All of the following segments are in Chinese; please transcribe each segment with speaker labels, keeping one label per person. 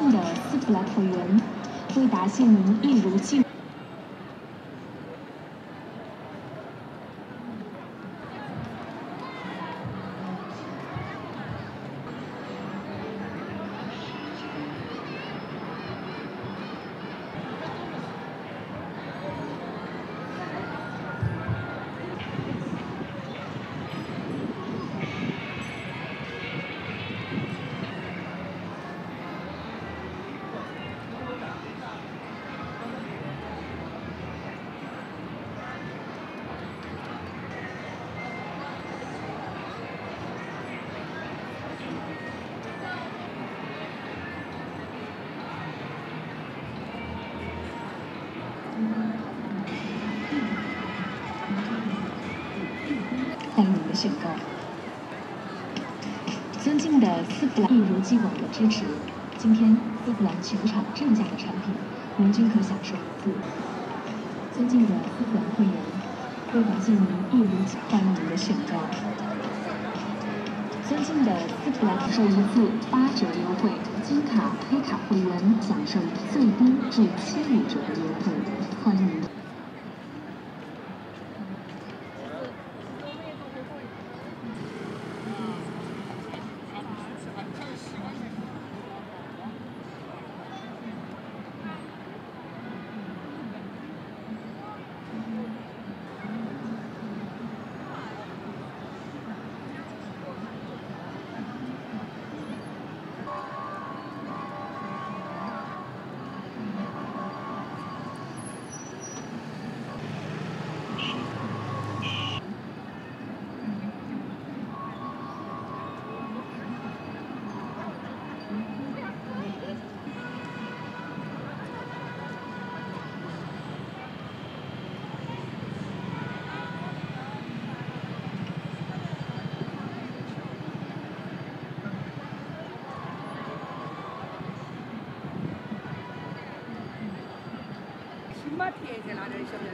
Speaker 1: 的斯普兰特园，为答谢您一如既往选购。尊敬的丝芙兰，一如既往的支持。今天丝芙兰全场正价的产品，您均可享受一次。尊敬的丝芙兰会员，为感谢您一如既往您的选购。尊敬的丝芙兰，享受一次八折优惠，金卡、黑卡会员享受最低至七五折的优惠，欢迎您。
Speaker 2: 新马铁在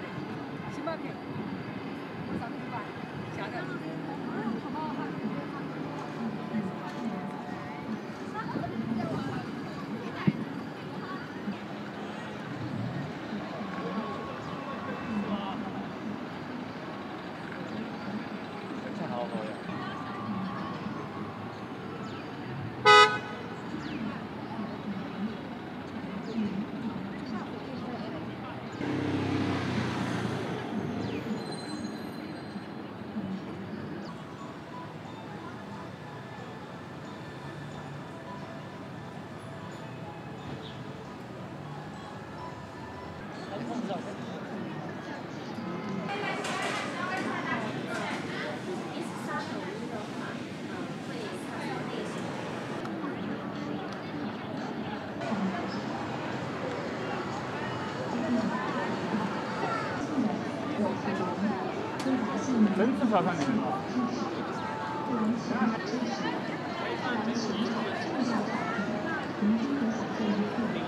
Speaker 3: 真是小看你们。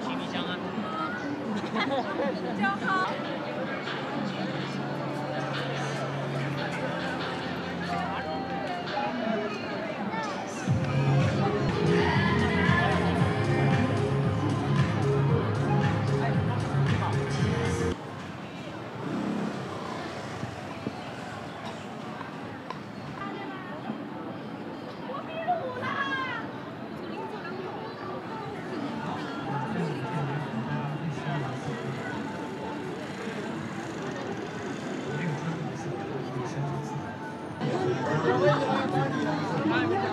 Speaker 3: 行李箱啊。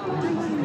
Speaker 1: 为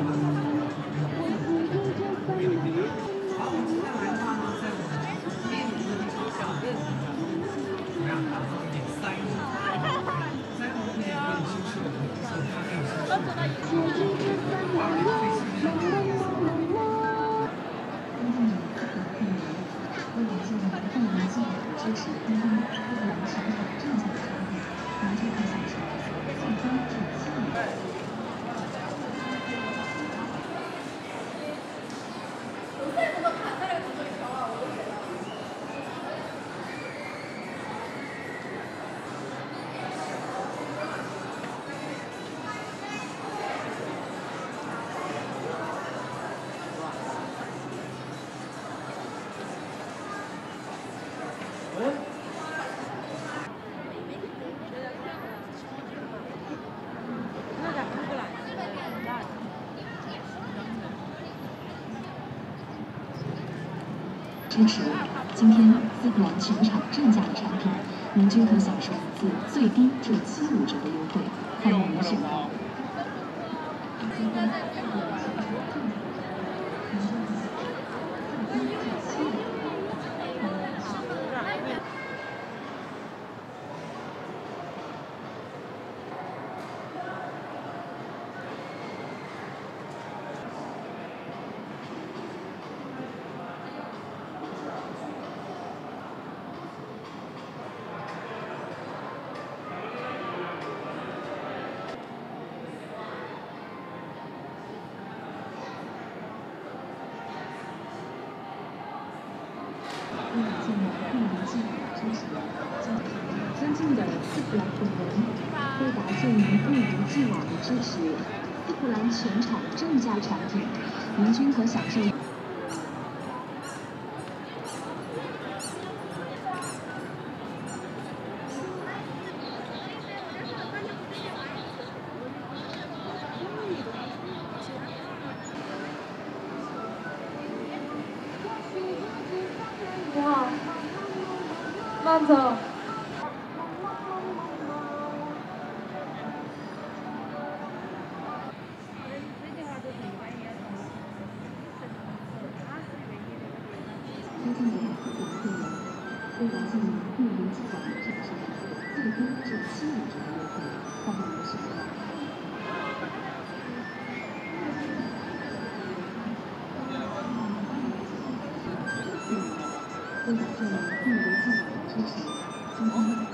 Speaker 1: 支持。今天丝芙兰全场正价的产品，您均可享受一次最低至七五折的优惠，欢迎您选购。尊敬的丝芙兰会员，为答谢您一如既往的支持，丝芙兰全场正价产品，您均可享受。
Speaker 4: 你好，慢走。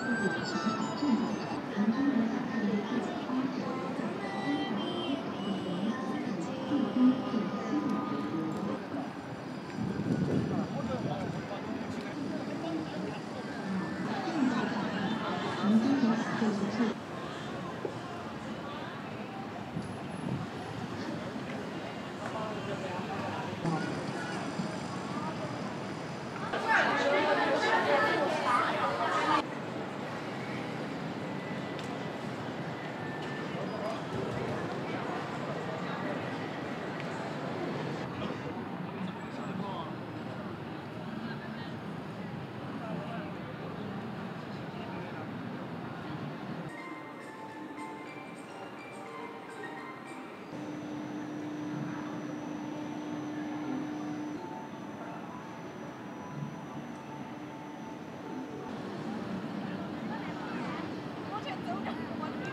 Speaker 1: 这个只是保证了韩中国想建立自己的霸权。